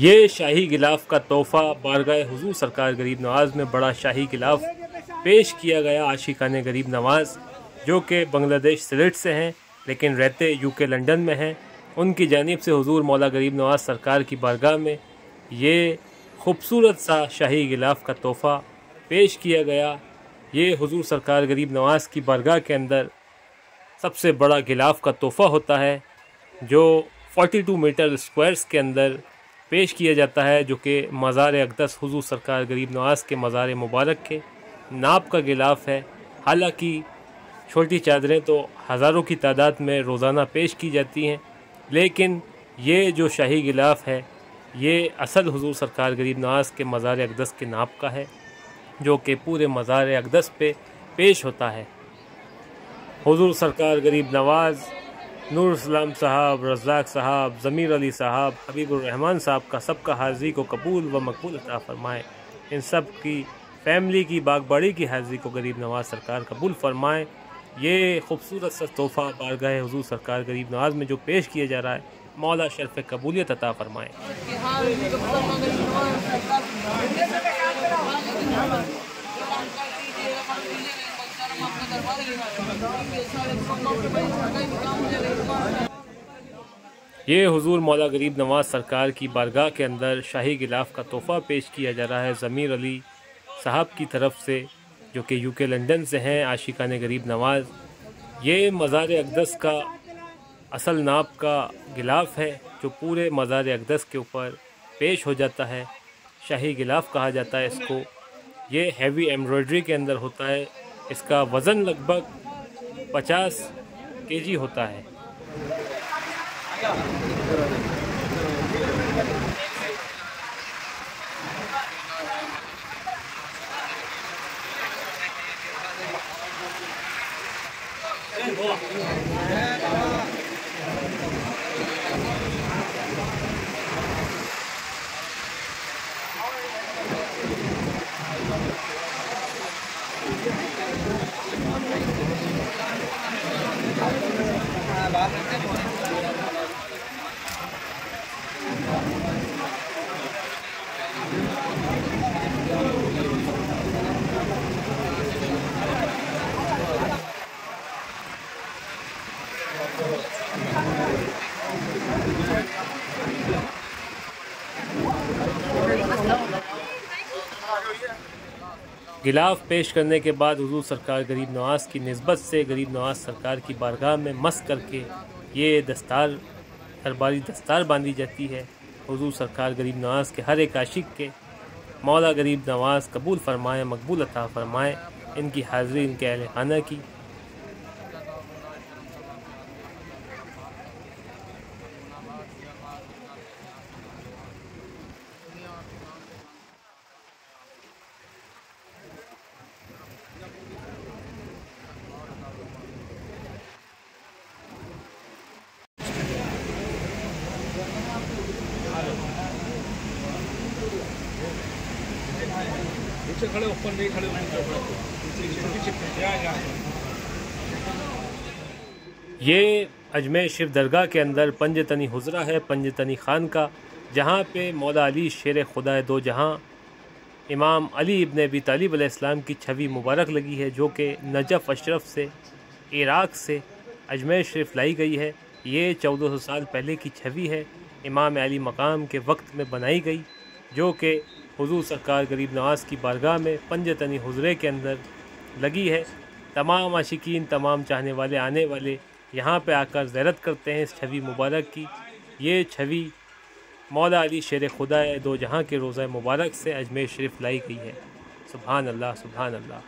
ये शाही गिलाफ का तोहफ़ा बारगाह हुजूर सरकार गरीब नवाज़ में बड़ा शाही गिलाफ पेश किया गया आशिकान गरीब नवाज़, जो कि बांग्लादेश सिलेट से हैं, लेकिन रहते यूके लंदन में हैं। उनकी जानब से हुजूर मौला गरीब नवाज़ सरकार की बारगाह में ये खूबसूरत सा शाही गिलाफ का तोहफ़ा पेश किया गया। ये हुजूर सरकार गरीब नवाज़ की बारगाह के अंदर सबसे बड़ा गिलाफ का तोहफ़ा होता है, जो 42 मीटर स्क्वायर्स के अंदर पेश किया जाता है, जो कि मज़ार अकदस हुजूर सरकार गरीब नवाज़ के मज़ार मुबारक के नाप का गिलाफ है। हालाँकि छोटी चादरें तो हज़ारों की तादाद में रोज़ाना पेश की जाती हैं, लेकिन ये जो शाही गिलाफ है, ये असल हुजूर सरकार गरीब नवाज़ के मज़ार अकदस के नाप का है, जो कि पूरे मज़ार अकदस पे पेश होता है। हुजूर सरकार गरीब नवाज़ नूर इस्लाम साहब, रज़ाक साहब, ज़मीर अली साहब, हबीबुररहमान साहब का सबका हाज़री को कबूल व मकबूल अता फ़रमाएँ। इन सब की, फैमिली की, बागबाड़ी की हाज़री को गरीब नवाज़ सरकार कबूल फ़रमाएँ। ये खूबसूरत सा तोहफ़ा बारगाह हुजूर सरकार गरीब नवाज़ में जो पेश किया जा रहा है, मौला शरफ कबूलियत अता फ़रमाएँ। ये हुजूर मौला गरीब नवाज़ सरकार की बारगाह के अंदर शाही गिलाफ का तोहफ़ा पेश किया जा रहा है ज़मीर अली साहब की तरफ़ से, जो कि यूके लंदन से हैं, आशिकान गरीब नवाज़। ये मज़ार अकदस का असल नाप का गिलाफ है, जो पूरे मज़ार अकदस के ऊपर पेश हो जाता है। शाही गिलाफ कहा जाता है इसको। ये हैवी एम्ब्रॉयडरी के अंदर होता है। इसका वज़न लगभग 50 केजी होता है। बात करते हैं गिलाफ पेश करने के बाद हजूर सरकार गरीब नवाज़ की नस्बत से गरीब नवाज़ सरकार की बारगाह में मस करके ये दस्तार, दरबारी दस्तार बांधी जाती है। हजूर सरकार गरीब नवाज़ के हर एक आशिक के मौला गरीब नवाज़ कबूल फरमाए, मकबूल अता फरमाए। इनकी हाज़िरी इनके अहल खाना की। पीछे खड़े ऊपर नहीं खड़े ये अजमेर शिव दरगाह के अंदर पंजतनी हुजरा है, पंजतनी खान का, जहाँ पे मौला अली शेर खुदा दो, जहाँ इमाम अली इब्न अबी तालिब अलैहिस्सलाम की छवि मुबारक लगी है, जो कि नजफ़ अशरफ से, इराक़ से अजमेर शरीफ लाई गई है। ये चौदह सौ साल पहले की छवि है। इमाम अली मकाम के वक्त में बनाई गई। जो कि हुजूर सरकार गरीब नवाज़ की बारगाह में पंजतनी हजरे के अंदर लगी है। तमाम आशिकीन, तमाम चाहने वाले, आने वाले यहाँ पर आकर ज़ैरत करते हैं इस छवि मुबारक की। ये छवि मौला अली शेर खुदा दो जहाँ के रोज़ा मुबारक से अजमेर शरीफ लाई गई है। सुबहान अल्लाह सुबहान अल्लाह।